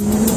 you